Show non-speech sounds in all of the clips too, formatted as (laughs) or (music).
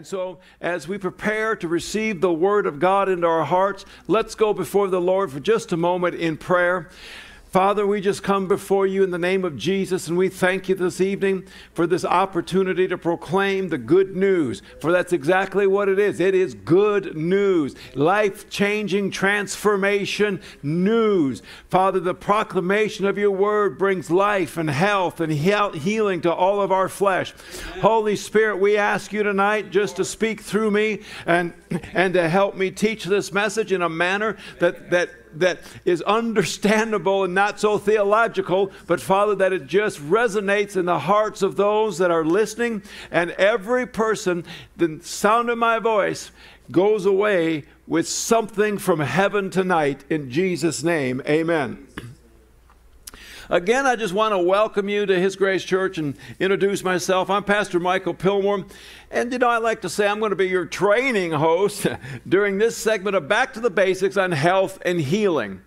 And so, as we prepare to receive the Word of God into our hearts, let's go before the Lord for just a moment in prayer. Father, we just come before you in the name of Jesus, and we thank you this evening for this opportunity to proclaim the good news. For that's exactly what it is it is good news, life changing transformation news. Father, the proclamation of your word brings life and health and healing to all of our flesh. Holy Spirit, we ask you tonight just to speak through me and, and to help me teach this message in a manner that, that that is understandable and not so theological, but Father, that it just resonates in the hearts of those that are listening, and every person, the sound of my voice, goes away with something from heaven tonight. In Jesus' name, amen. Again, I just want to welcome you to His Grace Church and introduce myself. I'm Pastor Michael Pilmore. And you know, I like to say I'm going to be your training host (laughs) during this segment of Back to the Basics on health and healing.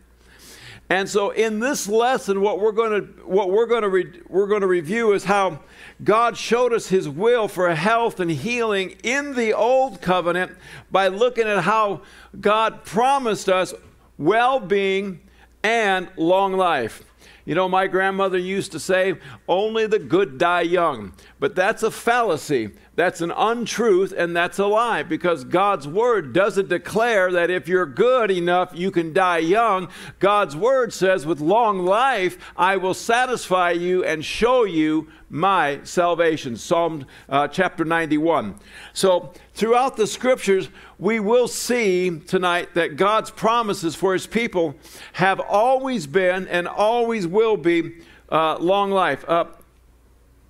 And so in this lesson what we're going to what we're going to re- we're going to review is how God showed us his will for health and healing in the old covenant by looking at how God promised us well-being and long life. You know, my grandmother used to say, only the good die young. But that's a fallacy. That's an untruth and that's a lie because God's word doesn't declare that if you're good enough, you can die young. God's word says, with long life, I will satisfy you and show you my salvation. Psalm uh, chapter 91. So, throughout the scriptures, we will see tonight that God's promises for his people have always been and always will be uh, long life. Uh,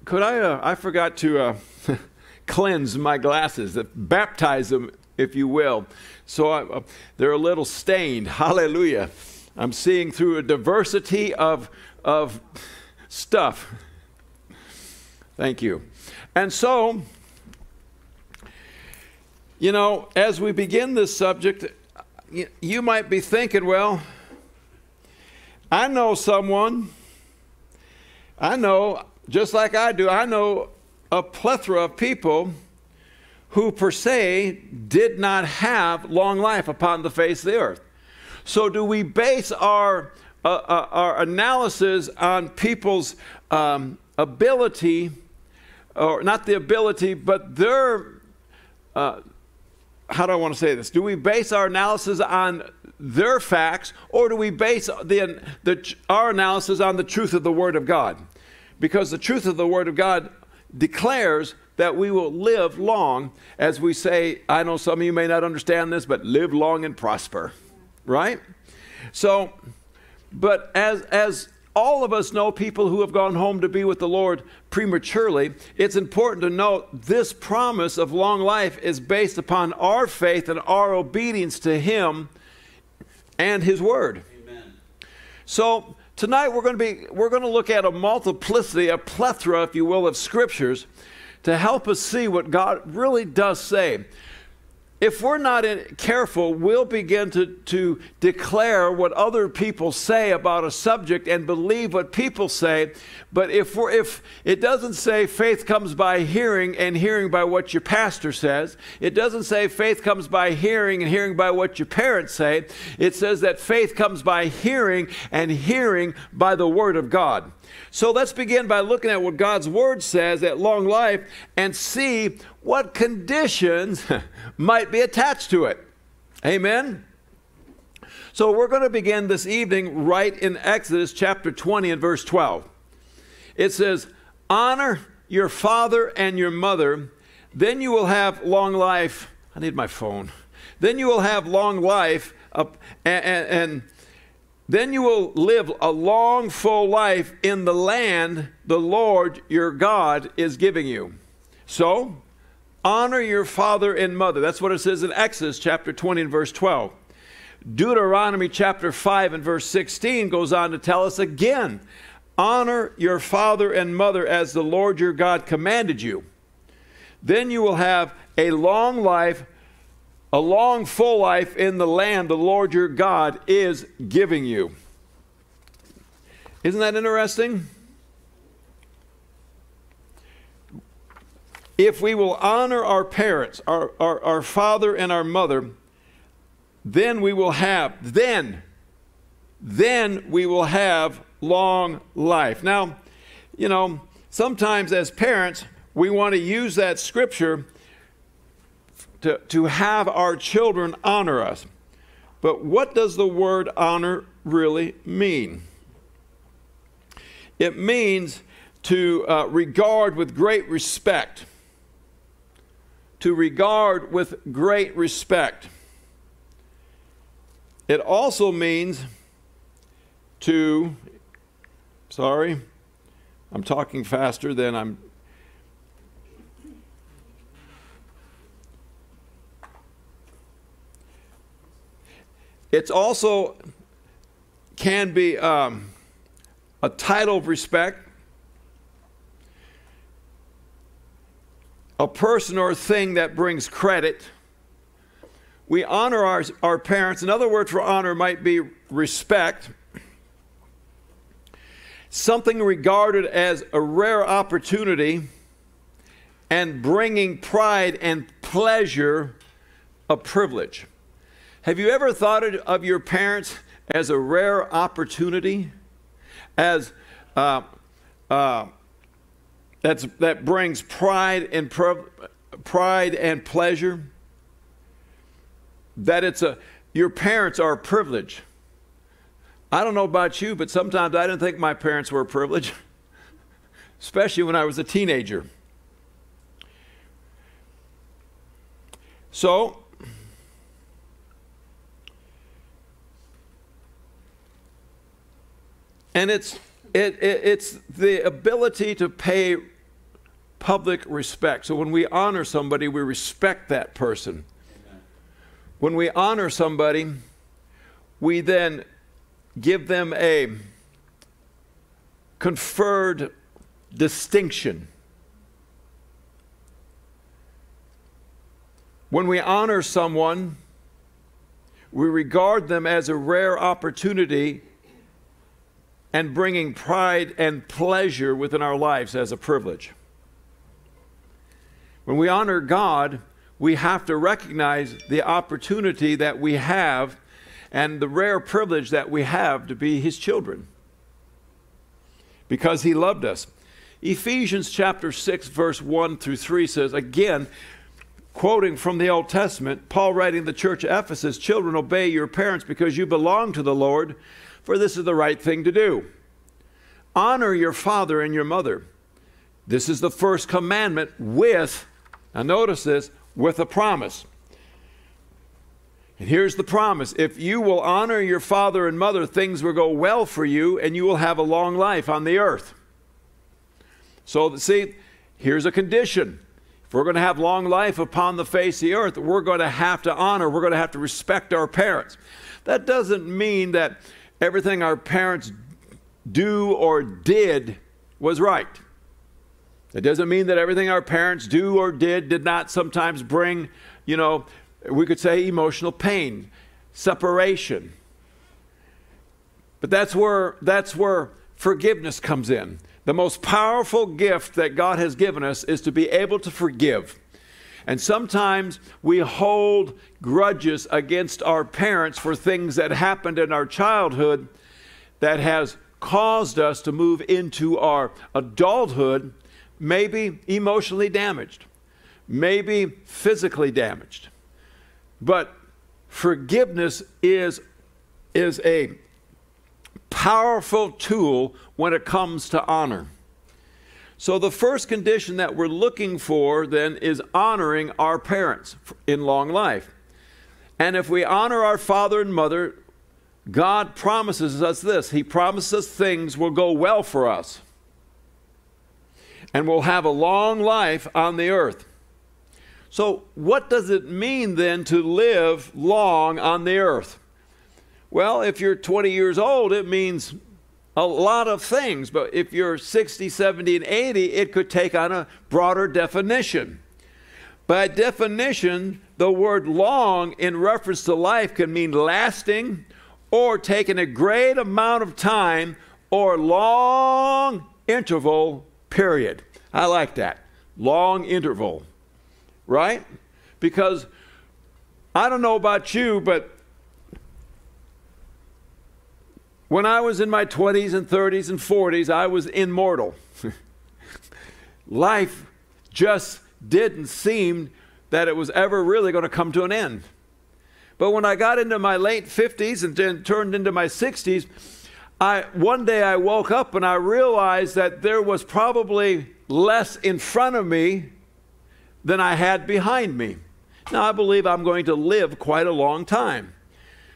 could I? Uh, I forgot to uh, (laughs) cleanse my glasses, baptize them, if you will. So I, uh, they're a little stained. (laughs) Hallelujah. I'm seeing through a diversity of, of stuff. Thank you. And so, you know, as we begin this subject, you, you might be thinking, well, I know someone, I know, just like I do, I know a plethora of people who, per se, did not have long life upon the face of the earth. So, do we base our, uh, uh, our analysis on people's um, ability, or not the ability, but their, uh, how do I want to say this? Do we base our analysis on their facts, or do we base the, the, our analysis on the truth of the Word of God? Because the truth of the Word of God declares that we will live long, as we say, I know some of you may not understand this, but live long and prosper, right? So, but as, as all of us know people who have gone home to be with the Lord prematurely, it's important to note this promise of long life is based upon our faith and our obedience to Him and His Word. Amen. So, Tonight we're going to be we're going to look at a multiplicity, a plethora, if you will, of scriptures to help us see what God really does say if we're not careful, we'll begin to, to declare what other people say about a subject and believe what people say. But if, we're, if it doesn't say faith comes by hearing and hearing by what your pastor says, it doesn't say faith comes by hearing and hearing by what your parents say. It says that faith comes by hearing and hearing by the word of God. So let's begin by looking at what God's Word says at long life and see what conditions (laughs) might be attached to it. Amen. So we're going to begin this evening right in Exodus chapter 20 and verse 12. It says, Honor your father and your mother, then you will have long life. I need my phone. Then you will have long life, uh, and, and, and then you will live a long, full life in the land the Lord your God is giving you. So, honor your father and mother. That's what it says in Exodus chapter 20 and verse 12. Deuteronomy chapter 5 and verse 16 goes on to tell us again honor your father and mother as the Lord your God commanded you. Then you will have a long life, a long, full life in the land the Lord your God is giving you. Isn't that interesting? if we will honor our parents, our, our, our father and our mother, then we will have, then, then we will have long life. Now, you know, sometimes as parents, we want to use that scripture to, to have our children honor us. But what does the word honor really mean? It means to uh, regard with great respect. To regard with great respect. It also means to, sorry, I'm talking faster than I'm It's also can be um, a title of respect, a person or thing that brings credit. We honor our, our parents. Another word for honor might be respect. Something regarded as a rare opportunity and bringing pride and pleasure a privilege. Have you ever thought of your parents as a rare opportunity? As uh, uh, that's, that brings pride and pride and pleasure. That it's a your parents are a privilege. I don't know about you, but sometimes I didn't think my parents were a privilege, (laughs) especially when I was a teenager. So And it's, it, it, it's the ability to pay public respect. So when we honor somebody, we respect that person. When we honor somebody, we then give them a conferred distinction. When we honor someone, we regard them as a rare opportunity and bringing pride and pleasure within our lives as a privilege. When we honor God, we have to recognize the opportunity that we have and the rare privilege that we have to be His children because He loved us. Ephesians chapter 6, verse 1 through 3 says, again, quoting from the Old Testament, Paul writing the church of Ephesus, Children, obey your parents because you belong to the Lord for this is the right thing to do. Honor your father and your mother. This is the first commandment with, now notice this, with a promise. And here's the promise if you will honor your father and mother, things will go well for you and you will have a long life on the earth. So, see, here's a condition. If we're going to have long life upon the face of the earth, we're going to have to honor, we're going to have to respect our parents. That doesn't mean that everything our parents do or did was right. It doesn't mean that everything our parents do or did did not sometimes bring, you know, we could say emotional pain, separation. But that's where that's where forgiveness comes in. The most powerful gift that God has given us is to be able to forgive. And sometimes we hold grudges against our parents for things that happened in our childhood that has caused us to move into our adulthood maybe emotionally damaged, maybe physically damaged. But forgiveness is, is a powerful tool when it comes to honor. So, the first condition that we're looking for then is honoring our parents in long life. And if we honor our father and mother, God promises us this He promises things will go well for us. And we'll have a long life on the earth. So, what does it mean then to live long on the earth? Well, if you're 20 years old, it means a lot of things, but if you're 60, 70, and 80, it could take on a broader definition. By definition, the word long in reference to life can mean lasting or taking a great amount of time or long interval period. I like that. long interval, right? Because I don't know about you, but when I was in my 20s and 30s and 40s, I was immortal. (laughs) Life just didn't seem that it was ever really going to come to an end. But when I got into my late 50s and then turned into my 60s, I, one day I woke up and I realized that there was probably less in front of me than I had behind me. Now, I believe I'm going to live quite a long time,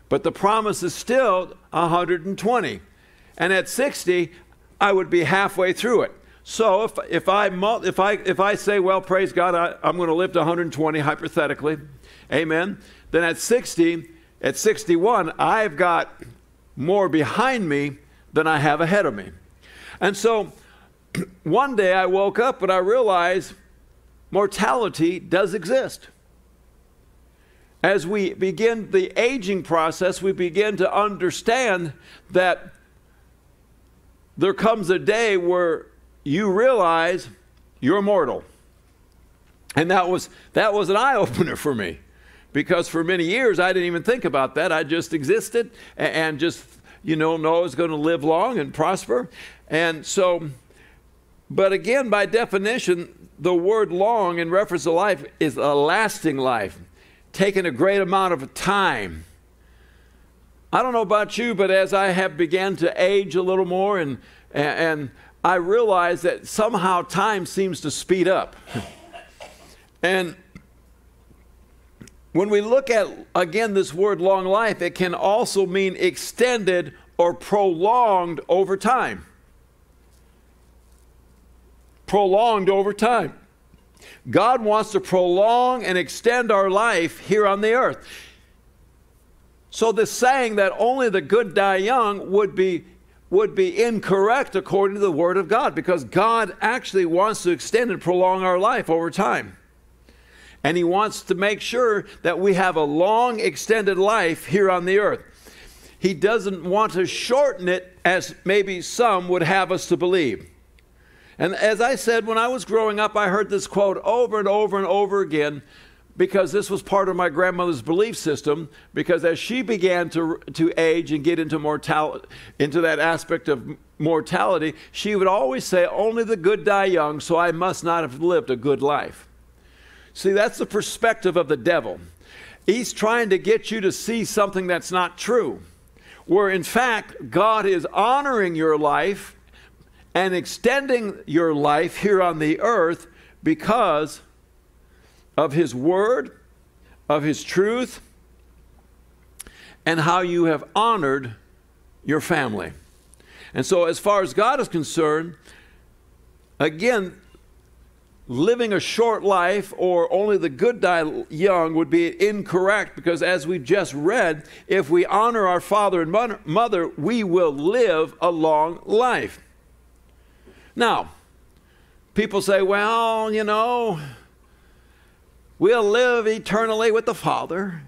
but the promise is still 120. And at 60, I would be halfway through it. So if, if, I, if, I, if I say, well, praise God, I, I'm going to live to 120, hypothetically, amen, then at 60, at 61, I've got more behind me than I have ahead of me. And so (clears throat) one day I woke up and I realized mortality does exist. As we begin the aging process, we begin to understand that there comes a day where you realize you're mortal. And that was, that was an eye opener for me because for many years I didn't even think about that. I just existed and just, you know, know I was going to live long and prosper. And so, but again, by definition, the word long in reference to life is a lasting life, taking a great amount of time. I don't know about you, but as I have began to age a little more and, and, I realize that somehow time seems to speed up. (laughs) and when we look at, again, this word long life, it can also mean extended or prolonged over time. Prolonged over time. God wants to prolong and extend our life here on the earth. So, this saying that only the good die young would be would be incorrect according to the Word of God because God actually wants to extend and prolong our life over time. And He wants to make sure that we have a long, extended life here on the earth. He doesn't want to shorten it as maybe some would have us to believe. And as I said, when I was growing up, I heard this quote over and over and over again because this was part of my grandmother's belief system because as she began to, to age and get into mortality into that aspect of mortality she would always say only the good die young so i must not have lived a good life. See that's the perspective of the devil. He's trying to get you to see something that's not true where in fact god is honoring your life and extending your life here on the earth because of His Word, of His truth, and how you have honored your family. And so, as far as God is concerned, again, living a short life or only the good die young would be incorrect because, as we just read, if we honor our father and mother, we will live a long life. Now, people say, well, you know, We'll live eternally with the Father.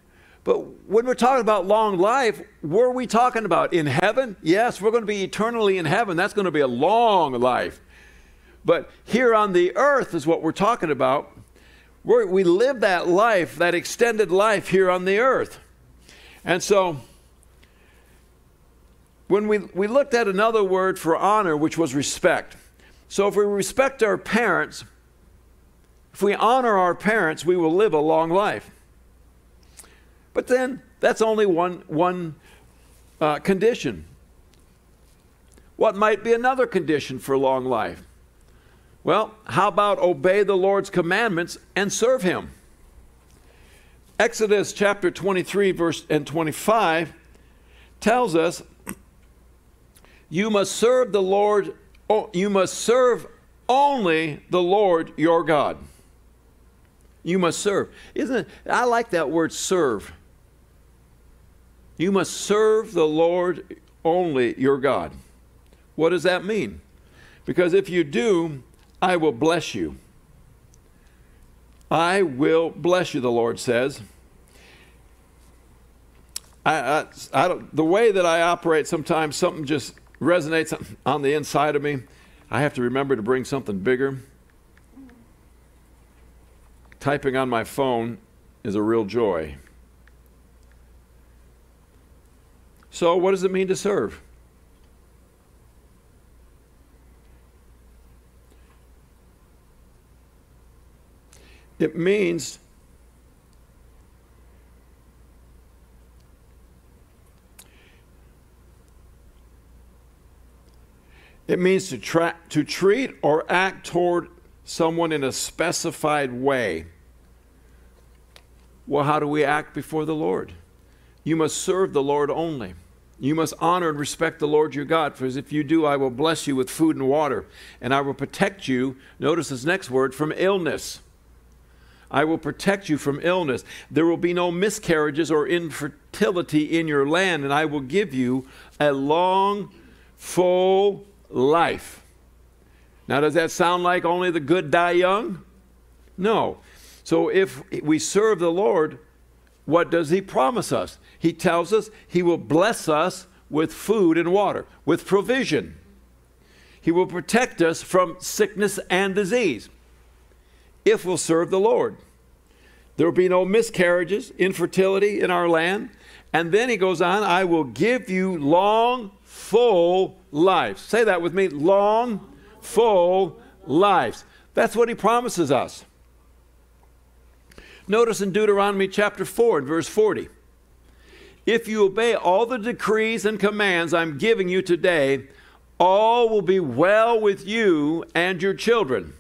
But when we're talking about long life, what are we talking about? In heaven? Yes, we're going to be eternally in heaven. That's going to be a long life. But here on the earth is what we're talking about. We're, we live that life, that extended life here on the earth. And so, when we, we looked at another word for honor, which was respect. So, if we respect our parents, if we honor our parents, we will live a long life. But then that's only one, one uh, condition. What might be another condition for long life? Well, how about obey the Lord's commandments and serve Him? Exodus chapter 23, verse and 25 tells us (clears throat) you must serve the Lord, oh, you must serve only the Lord your God. You must serve. Isn't it? I like that word serve. You must serve the Lord only your God. What does that mean? Because if you do, I will bless you. I will bless you, the Lord says. I, I, I the way that I operate, sometimes something just resonates on the inside of me. I have to remember to bring something bigger. typing on my phone is a real joy. So, what does it mean to serve? It means It means to, tra- to treat or act toward someone in a specified way. Well, how do we act before the Lord? You must serve the Lord only. You must honor and respect the Lord your God, for if you do, I will bless you with food and water, and I will protect you, notice this next word, from illness. I will protect you from illness. There will be no miscarriages or infertility in your land, and I will give you a long, full, life. Now, does that sound like only the good die young? No. So, if we serve the Lord, what does He promise us? He tells us He will bless us with food and water, with provision. He will protect us from sickness and disease if we'll serve the Lord. There will be no miscarriages, infertility in our land. And then he goes on, I will give you long, full lives. Say that with me long, full lives. That's what he promises us. Notice in Deuteronomy chapter 4 and verse 40 If you obey all the decrees and commands I'm giving you today, all will be well with you and your children.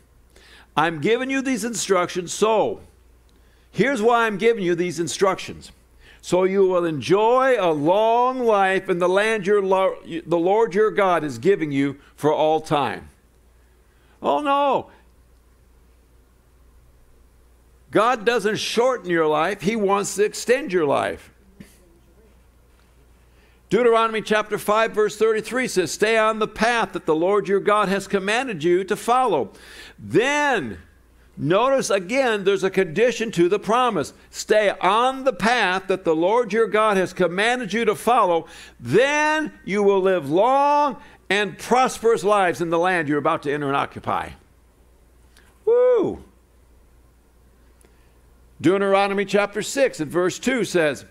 I'm giving you these instructions, so here's why I'm giving you these instructions so you will enjoy a long life in the land your lo- the Lord your God is giving you for all time. Oh no. God doesn't shorten your life, He wants to extend your life. Deuteronomy chapter 5, verse 33 says, Stay on the path that the Lord your God has commanded you to follow. Then Notice again, there's a condition to the promise. Stay on the path that the Lord your God has commanded you to follow. Then you will live long and prosperous lives in the land you're about to enter and occupy. Woo! Deuteronomy chapter 6 and verse 2 says,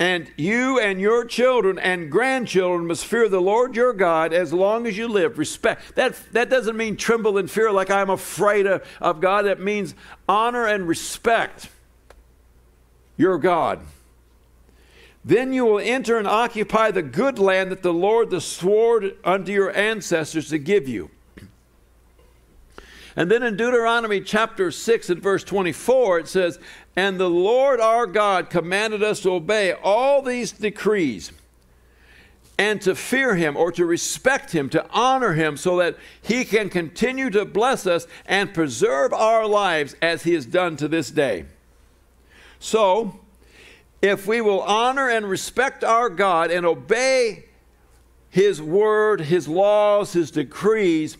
and you and your children and grandchildren must fear the Lord your God as long as you live. Respect. That, that doesn't mean tremble in fear like I'm afraid of, of God. That means honor and respect your God. Then you will enter and occupy the good land that the Lord the swore unto your ancestors to give you. And then in Deuteronomy chapter 6 and verse 24, it says, And the Lord our God commanded us to obey all these decrees and to fear him or to respect him, to honor him, so that he can continue to bless us and preserve our lives as he has done to this day. So, if we will honor and respect our God and obey his word, his laws, his decrees,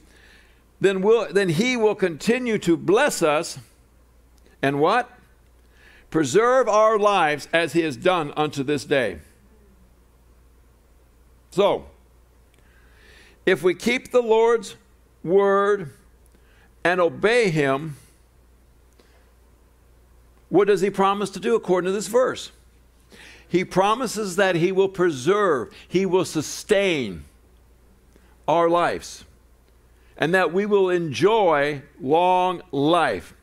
then, we'll, then he will continue to bless us and what? Preserve our lives as he has done unto this day. So, if we keep the Lord's word and obey him, what does he promise to do according to this verse? He promises that he will preserve, he will sustain our lives and that we will enjoy long life.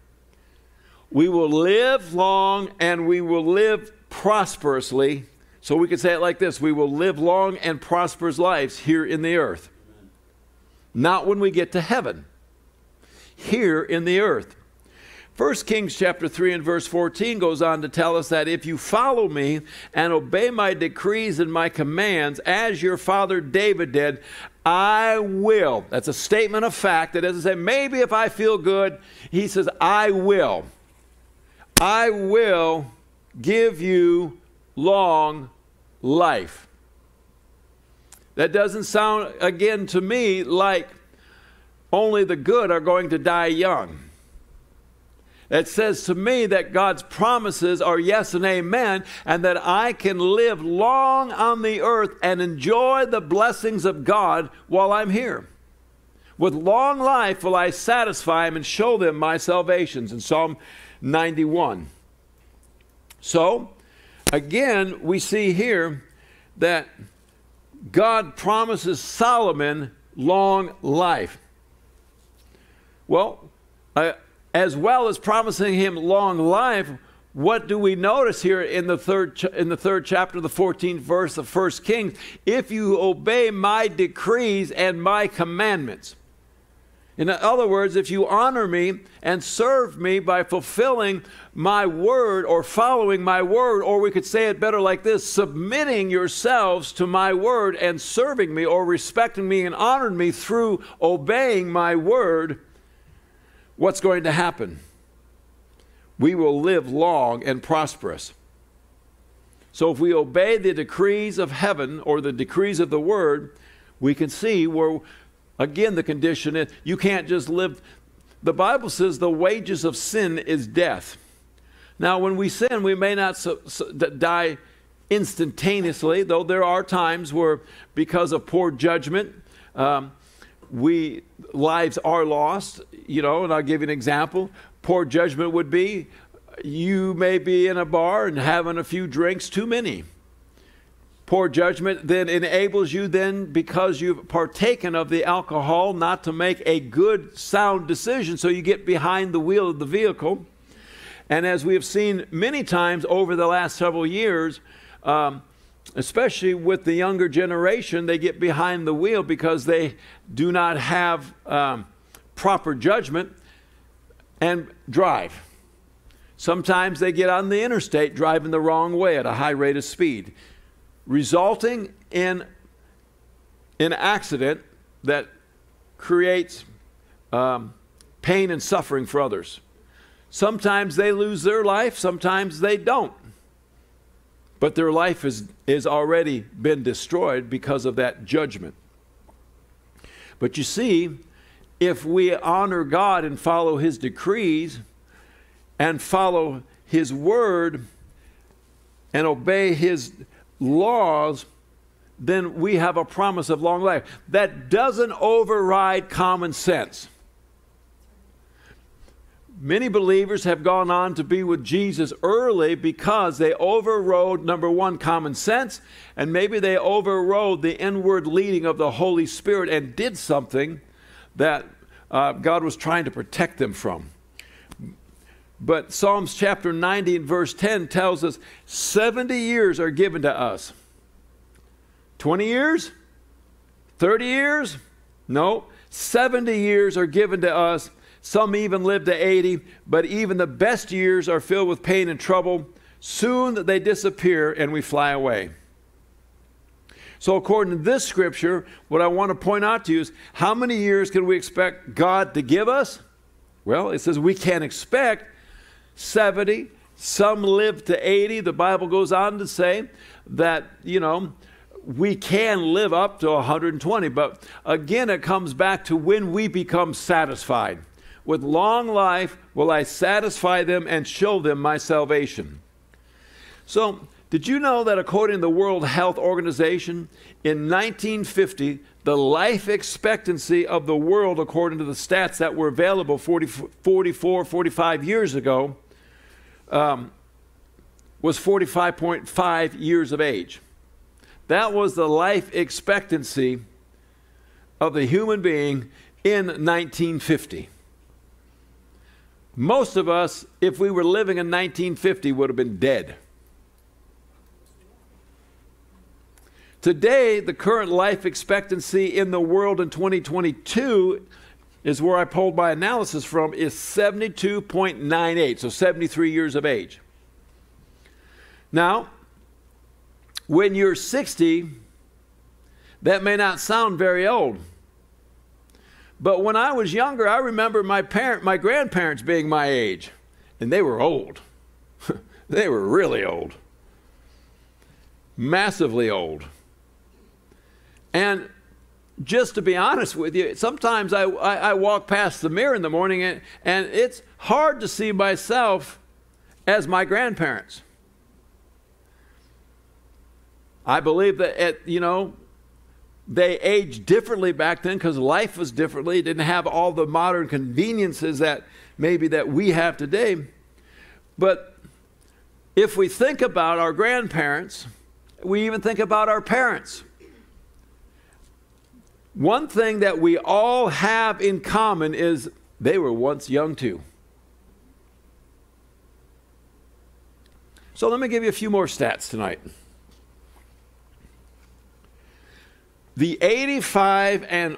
We will live long and we will live prosperously. So we could say it like this we will live long and prosperous lives here in the earth. Not when we get to heaven, here in the earth. 1 Kings chapter 3 and verse 14 goes on to tell us that if you follow me and obey my decrees and my commands as your father David did, I will. That's a statement of fact. It doesn't say, maybe if I feel good. He says, I will. I will give you long life. That doesn't sound, again, to me like only the good are going to die young. It says to me that God's promises are yes and amen, and that I can live long on the earth and enjoy the blessings of God while I'm here. With long life will I satisfy them and show them my salvations. In Psalm 91. So, again, we see here that God promises Solomon long life. Well, uh, as well as promising him long life, what do we notice here in the third in the third chapter, the 14th verse of First Kings? If you obey my decrees and my commandments. In other words, if you honor me and serve me by fulfilling my word or following my word, or we could say it better like this submitting yourselves to my word and serving me or respecting me and honoring me through obeying my word, what's going to happen? We will live long and prosperous. So if we obey the decrees of heaven or the decrees of the word, we can see where Again, the condition is you can't just live. The Bible says the wages of sin is death. Now, when we sin, we may not so, so, die instantaneously, though there are times where, because of poor judgment, um, we lives are lost. You know, and I'll give you an example. Poor judgment would be you may be in a bar and having a few drinks too many poor judgment then enables you then because you've partaken of the alcohol not to make a good sound decision. So you get behind the wheel of the vehicle. And as we have seen many times over the last several years um, especially with the younger generation they get behind the wheel because they do not have um, proper judgment and drive. Sometimes they get on the interstate driving the wrong way at a high rate of speed resulting in an accident that creates um, pain and suffering for others. Sometimes they lose their life, sometimes they don't. But their life is, is already been destroyed because of that judgment. But you see, if we honor God and follow His decrees and follow His word and obey His laws, then we have a promise of long life. That doesn't override common sense. Many believers have gone on to be with Jesus early because they overrode, number one, common sense, and maybe they overrode the inward leading of the Holy Spirit and did something that uh, God was trying to protect them from. But Psalms chapter 90 and verse 10 tells us 70 years are given to us. 20 years? 30 years? No. 70 years are given to us. Some even live to 80, but even the best years are filled with pain and trouble. Soon they disappear and we fly away. So, according to this scripture, what I want to point out to you is how many years can we expect God to give us? Well, it says we can't expect 70, some live to 80. The Bible goes on to say that, you know, we can live up to 120. But again, it comes back to when we become satisfied. With long life will I satisfy them and show them my salvation. So, did you know that according to the World Health Organization, in 1950, the life expectancy of the world, according to the stats that were available 40, 44, 45 years ago, um, was 45.5 years of age. That was the life expectancy of the human being in 1950. Most of us, if we were living in 1950, would have been dead. Today, the current life expectancy in the world in 2022 is where I pulled my analysis from, is 72.98, so 73 years of age. Now, when you're 60, that may not sound very old. But when I was younger, I remember my parent, my grandparents being my age, and they were old. (laughs) they were really old. Massively old. And just to be honest with you, sometimes I, I, I, walk past the mirror in the morning and, and it's hard to see myself as my grandparents. I believe that, at, you know, they aged differently back then because life was differently. Didn't have all the modern conveniences that maybe that we have today. But if we think about our grandparents, we even think about our parents. One thing that we all have in common is they were once young too. So let me give you a few more stats tonight. The 85 and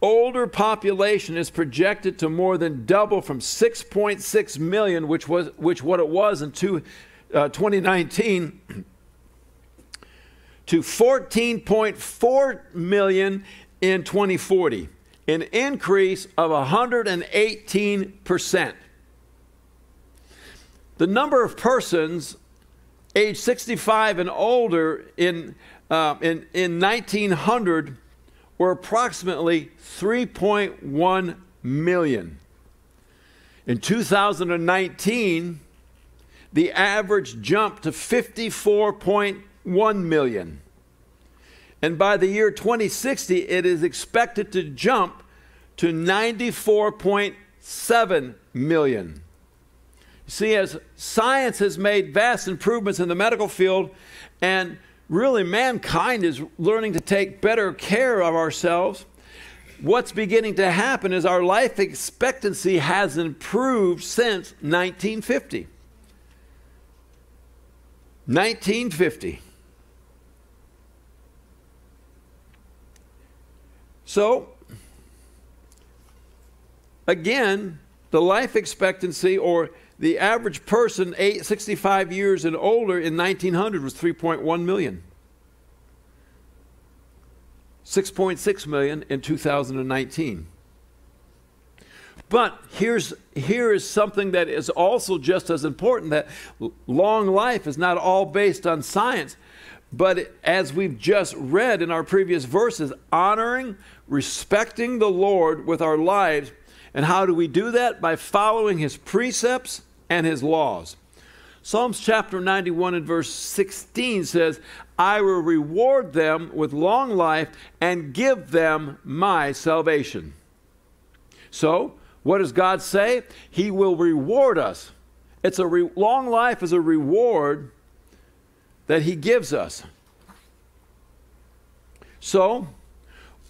older population is projected to more than double from 6.6 million, which was which what it was in two, uh, 2019, (clears throat) to 14.4 million in 2040, an increase of 118 percent. The number of persons age 65 and older in, uh, in, in 1900 were approximately 3.1 million. In 2019, the average jumped to 54.1 million. And by the year 2060, it is expected to jump to 94.7 million. See, as science has made vast improvements in the medical field, and really mankind is learning to take better care of ourselves, what's beginning to happen is our life expectancy has improved since 1950. 1950. So, again, the life expectancy or the average person, eight, 65 years and older in 1900 was 3.1 million. 6.6 million in 2019. But here's, here is something that is also just as important that long life is not all based on science, but as we've just read in our previous verses, honoring, respecting the Lord with our lives. And how do we do that? By following his precepts and his laws. Psalms chapter 91 and verse 16 says, I will reward them with long life and give them my salvation. So, what does God say? He will reward us. It's a long life is a reward that he gives us. So,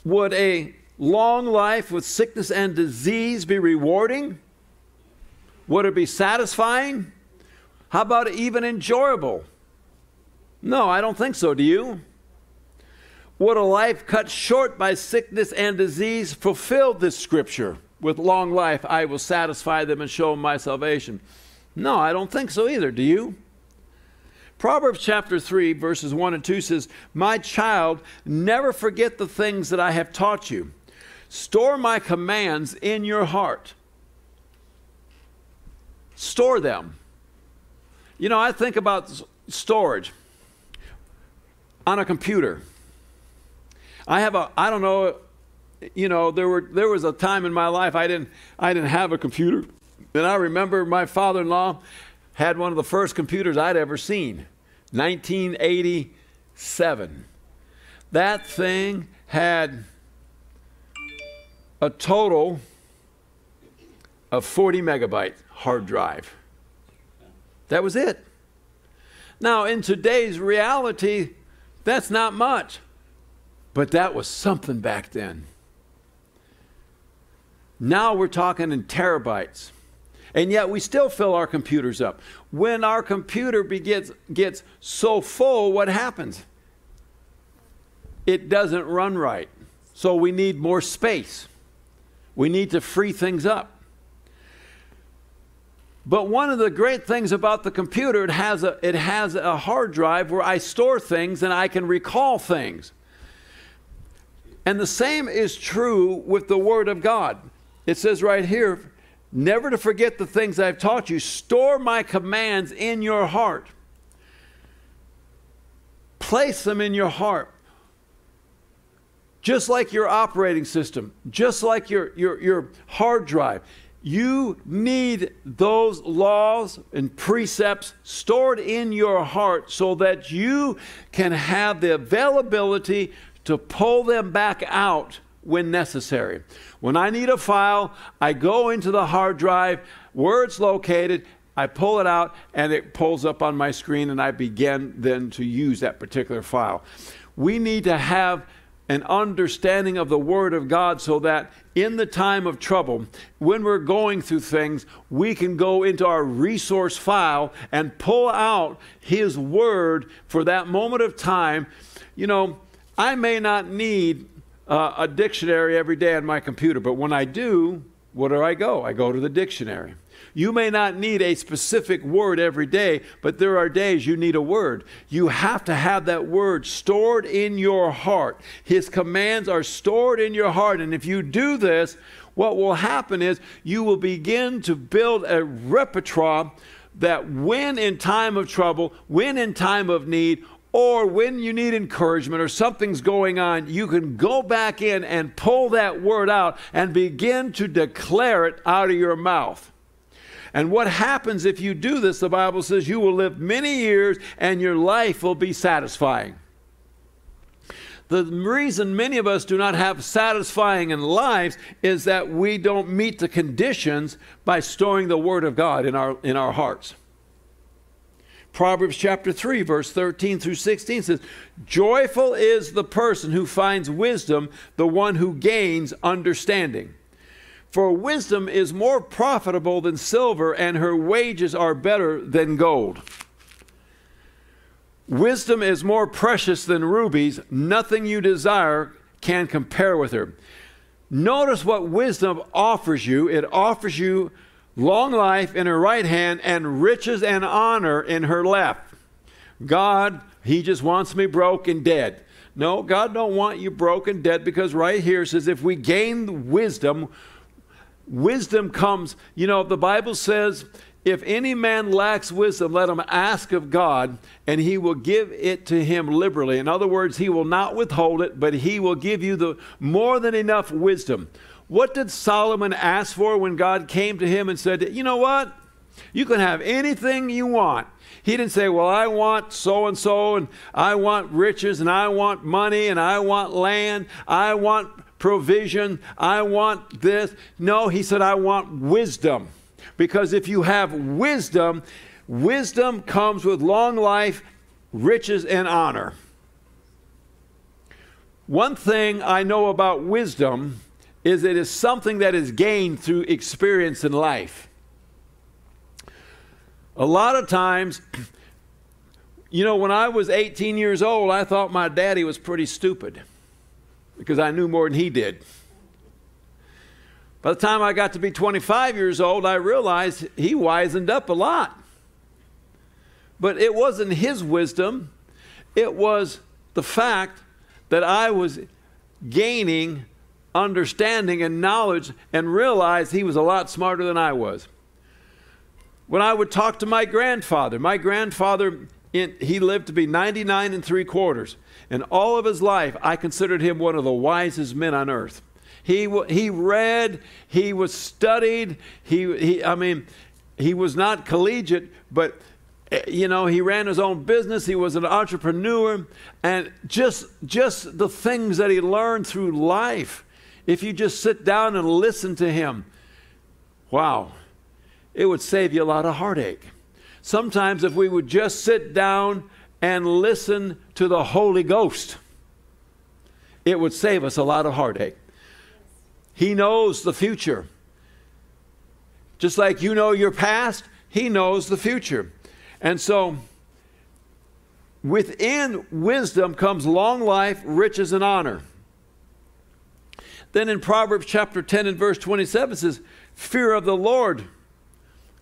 would a long life with sickness and disease be rewarding? Would it be satisfying? How about even enjoyable? No, I don't think so. Do you? Would a life cut short by sickness and disease fulfill this scripture? With long life, I will satisfy them and show them my salvation. No, I don't think so either. Do you? Proverbs chapter 3, verses 1 and 2 says, My child, never forget the things that I have taught you. Store my commands in your heart store them. You know, I think about storage on a computer. I have a, I don't know, you know, there were there was a time in my life I didn't I didn't have a computer. And I remember my father-in-law had one of the first computers I'd ever seen. 1987. That thing had a total of 40 megabyte hard drive. That was it. Now, in today's reality, that's not much, but that was something back then. Now we're talking in terabytes. And yet we still fill our computers up. When our computer begins, gets so full, what happens? It doesn't run right. So we need more space. We need to free things up. But one of the great things about the computer, it has a, it has a hard drive where I store things and I can recall things. And the same is true with the Word of God. It says right here, never to forget the things I've taught you, store my commands in your heart. Place them in your heart. Just like your operating system, just like your, your, your hard drive. You need those laws and precepts stored in your heart so that you can have the availability to pull them back out when necessary. When I need a file, I go into the hard drive where it's located, I pull it out, and it pulls up on my screen, and I begin then to use that particular file. We need to have an understanding of the Word of God so that in the time of trouble, when we're going through things, we can go into our resource file and pull out His Word for that moment of time. You know, I may not need uh, a dictionary every day on my computer, but when I do, where do I go? I go to the dictionary. You may not need a specific word every day, but there are days you need a word. You have to have that word stored in your heart. His commands are stored in your heart. And if you do this, what will happen is you will begin to build a repertoire that when in time of trouble, when in time of need, or when you need encouragement or something's going on, you can go back in and pull that word out and begin to declare it out of your mouth. And what happens if you do this? The Bible says you will live many years and your life will be satisfying. The reason many of us do not have satisfying in lives is that we don't meet the conditions by storing the Word of God in our, in our hearts. Proverbs chapter 3, verse 13 through 16 says, Joyful is the person who finds wisdom, the one who gains understanding. For wisdom is more profitable than silver, and her wages are better than gold. Wisdom is more precious than rubies. Nothing you desire can compare with her. Notice what wisdom offers you it offers you long life in her right hand and riches and honor in her left. God, he just wants me broke and dead. No, God don't want you broke and dead because right here says if we gain wisdom, wisdom comes, you know, the Bible says, if any man lacks wisdom, let him ask of God, and he will give it to him liberally. In other words, he will not withhold it, but he will give you the more than enough wisdom. What did Solomon ask for when God came to him and said, You know what? You can have anything you want. He didn't say, Well, I want so and so, and I want riches, and I want money, and I want land, I want provision, I want this. No, he said, I want wisdom. Because if you have wisdom, wisdom comes with long life, riches, and honor. One thing I know about wisdom is it is something that is gained through experience in life. A lot of times, (clears throat) you know, when I was 18 years old, I thought my daddy was pretty stupid because I knew more than he did. By the time I got to be 25 years old, I realized he wizened up a lot. But it wasn't his wisdom, it was the fact that I was gaining understanding and knowledge and realized he was a lot smarter than I was. When I would talk to my grandfather, my grandfather, he lived to be 99 and three quarters. In all of his life, I considered him one of the wisest men on earth. He, he read, he was studied, he, he, I mean, he was not collegiate, but eh, you know he ran his own business he was an entrepreneur and just just the things that he learned through life if you just sit down and listen to him wow it would save you a lot of heartache sometimes if we would just sit down and listen to the Holy Ghost, it would save us a lot of heartache. He knows the future. Just like you know your past, He knows the future. And so, within wisdom comes long life, riches, and honor. Then in Proverbs chapter 10 and verse 27 says, Fear of the Lord,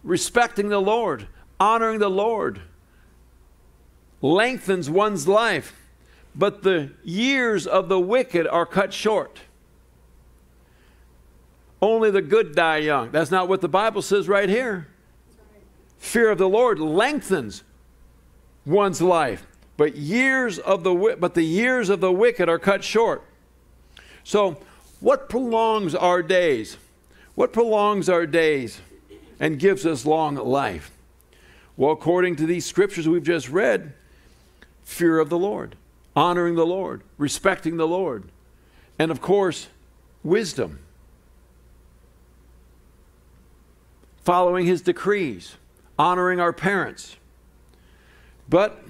respecting the Lord, honoring the Lord lengthens one's life, but the years of the wicked are cut short. Only the good die young. That's not what the Bible says right here. Fear of the Lord lengthens one's life, but years of the but the years of the wicked are cut short. So, what prolongs our days? What prolongs our days and gives us long life? Well, according to these scriptures we've just read, fear of the Lord, honoring the Lord, respecting the Lord, and of course, wisdom. Following his decrees, honoring our parents. But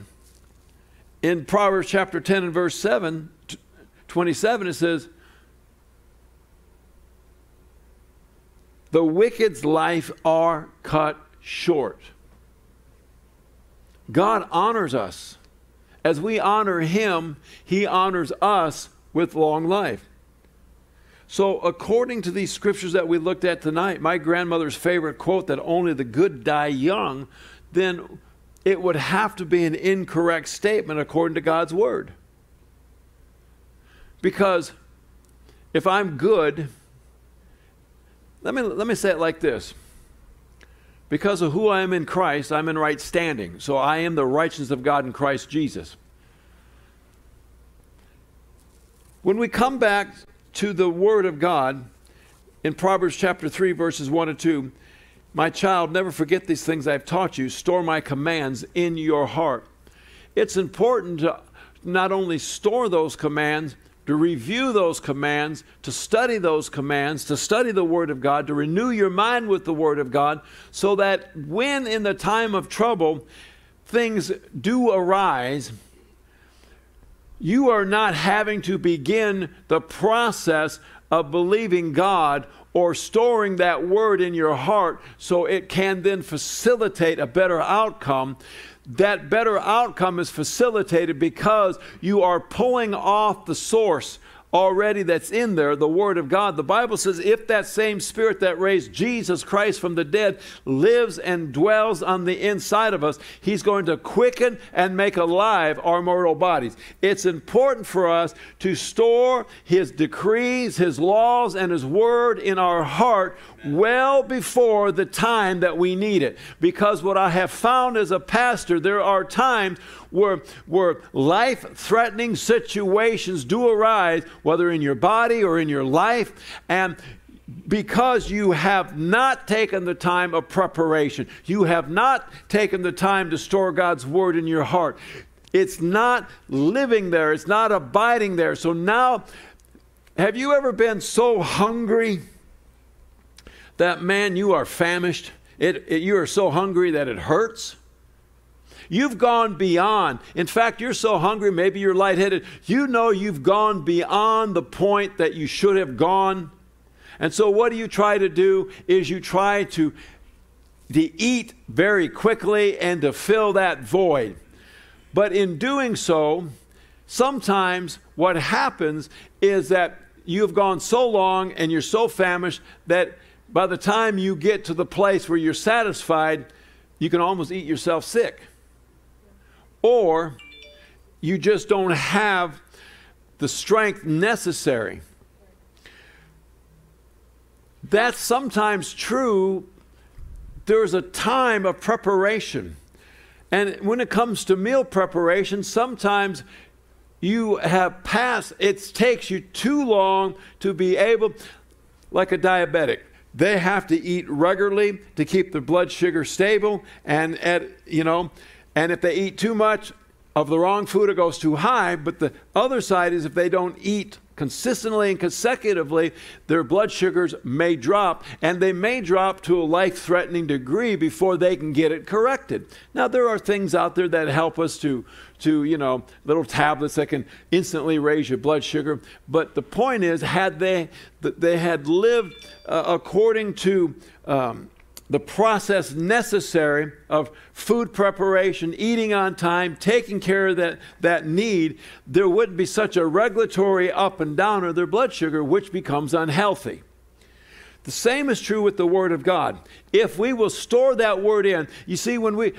in Proverbs chapter 10 and verse 7, 27, it says, The wicked's life are cut short. God honors us. As we honor Him, He honors us with long life. So, according to these scriptures that we looked at tonight, my grandmother's favorite quote that only the good die young, then it would have to be an incorrect statement according to God's word. Because if I'm good, let me, let me say it like this. Because of who I am in Christ, I'm in right standing. So I am the righteousness of God in Christ Jesus. When we come back to the Word of God in Proverbs chapter 3, verses 1 and 2. My child, never forget these things I've taught you. Store my commands in your heart. It's important to not only store those commands, to review those commands, to study those commands, to study the Word of God, to renew your mind with the Word of God, so that when in the time of trouble things do arise, you are not having to begin the process of believing God or storing that word in your heart so it can then facilitate a better outcome. That better outcome is facilitated because you are pulling off the source already that's in there, the Word of God. The Bible says if that same Spirit that raised Jesus Christ from the dead lives and dwells on the inside of us, He's going to quicken and make alive our mortal bodies. It's important for us to store His decrees, His laws, and His Word in our heart well before the time that we need it. Because what I have found as a pastor, there are times where, where life threatening situations do arise, whether in your body or in your life, and because you have not taken the time of preparation, you have not taken the time to store God's word in your heart. It's not living there, it's not abiding there. So now, have you ever been so hungry that man, you are famished? It, it, you are so hungry that it hurts? You've gone beyond. In fact, you're so hungry, maybe you're lightheaded. You know you've gone beyond the point that you should have gone. And so, what do you try to do? Is you try to, to eat very quickly and to fill that void. But in doing so, sometimes what happens is that you've gone so long and you're so famished that by the time you get to the place where you're satisfied, you can almost eat yourself sick or you just don't have the strength necessary. That's sometimes true. There's a time of preparation. And when it comes to meal preparation, sometimes you have passed, it takes you too long to be able, like a diabetic, they have to eat regularly to keep their blood sugar stable. And at, you know, and if they eat too much of the wrong food, it goes too high. But the other side is if they don't eat consistently and consecutively, their blood sugars may drop, and they may drop to a life threatening degree before they can get it corrected. Now, there are things out there that help us to, to you know, little tablets that can instantly raise your blood sugar. But the point is, had they, they had lived uh, according to um, the process necessary of food preparation, eating on time, taking care of that, that need, there wouldn't be such a regulatory up and down of their blood sugar, which becomes unhealthy. The same is true with the Word of God. If we will store that Word in, you see, when we,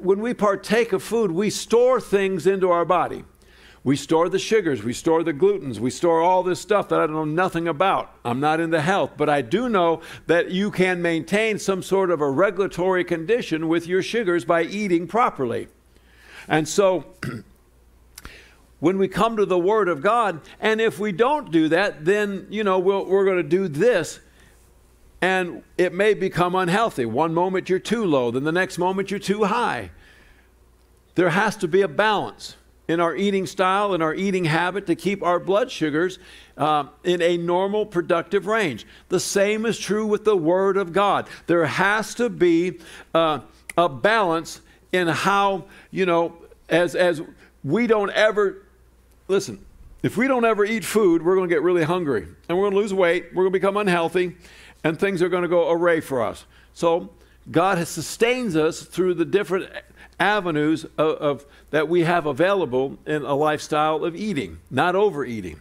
when we partake of food, we store things into our body. We store the sugars, we store the glutens, we store all this stuff that I don't know nothing about. I'm not into health, but I do know that you can maintain some sort of a regulatory condition with your sugars by eating properly. And so, (clears throat) when we come to the Word of God, and if we don't do that, then, you know, we we are going to do this and it may become unhealthy. One moment you're too low, then the next moment you're too high. There has to be a balance in our eating style and our eating habit to keep our blood sugars uh, in a normal, productive range. The same is true with the Word of God. There has to be uh, a balance in how, you know, as, as we don't ever, listen, if we don't ever eat food, we're going to get really hungry and we're going to lose weight, we're going to become unhealthy, and things are going to go array for us. So, God has sustains us through the different avenues of, of, that we have available in a lifestyle of eating, not overeating.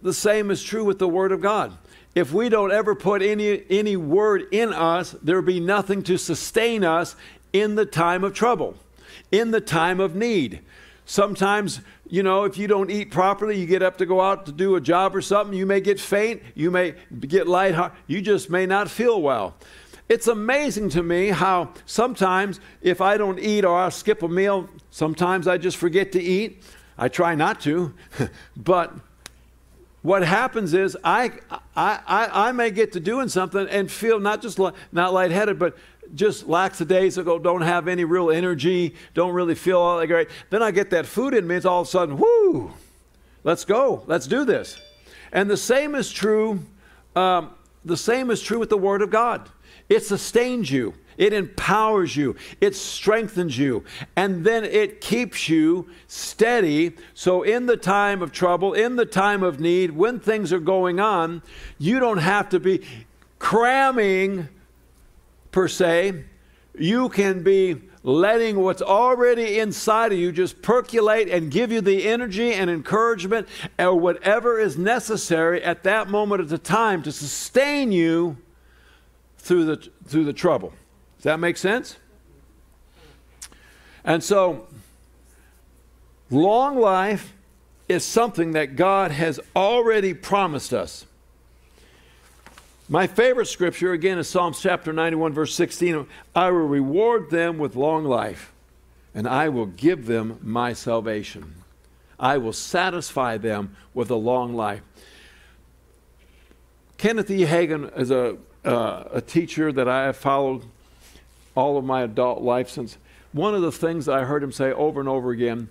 The same is true with the Word of God. If we don't ever put any, any word in us, there'll be nothing to sustain us in the time of trouble, in the time of need. Sometimes, you know, if you don't eat properly, you get up to go out to do a job or something, you may get faint, you may get lighthearted, you just may not feel well. It's amazing to me how sometimes if I don't eat or I skip a meal, sometimes I just forget to eat. I try not to, (laughs) but what happens is I, I, I, I, may get to doing something and feel not just li- not lightheaded, but just lackadaisical, don't have any real energy, don't really feel all that great. Then I get that food in me, it's all of a sudden, whoo, let's go, let's do this. And the same is true, um, the same is true with the Word of God. It sustains you, it empowers you, it strengthens you, and then it keeps you steady. So, in the time of trouble, in the time of need, when things are going on, you don't have to be cramming per se. You can be letting what's already inside of you just percolate and give you the energy and encouragement or whatever is necessary at that moment at the time to sustain you through the, through the trouble. Does that make sense? And so, long life is something that God has already promised us. My favorite scripture, again, is Psalms chapter 91, verse 16. I will reward them with long life, and I will give them my salvation. I will satisfy them with a long life. Kenneth E. Hagin is a uh, a teacher that I have followed all of my adult life since. One of the things I heard him say over and over again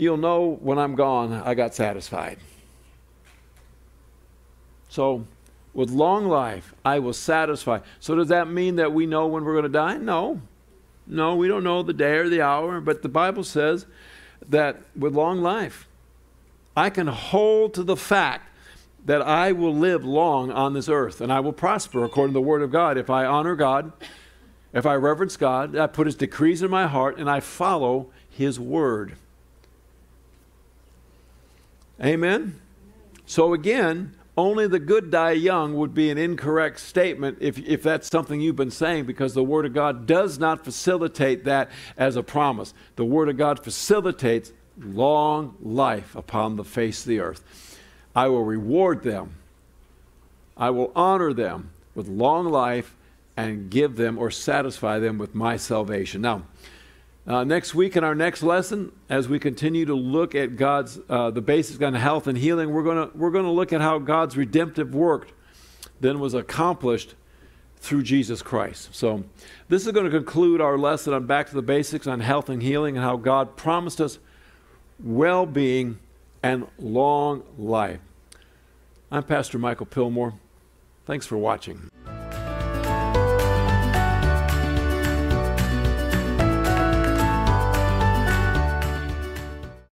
you'll know when I'm gone, I got satisfied. So, with long life, I will satisfy. So, does that mean that we know when we're going to die? No. No, we don't know the day or the hour, but the Bible says that with long life, I can hold to the fact that I will live long on this earth and I will prosper according to the Word of God if I honor God, if I reverence God, I put His decrees in my heart, and I follow His Word. Amen? So, again, only the good die young would be an incorrect statement if, if that's something you've been saying because the Word of God does not facilitate that as a promise. The Word of God facilitates long life upon the face of the earth. I will reward them. I will honor them with long life and give them or satisfy them with my salvation. Now, uh, next week in our next lesson, as we continue to look at God's uh, the basics on health and healing, we're gonna we're gonna look at how God's redemptive work then was accomplished through Jesus Christ. So, this is going to conclude our lesson on back to the basics on health and healing and how God promised us well-being and long life. I'm Pastor Michael Pilmore. Thanks for watching.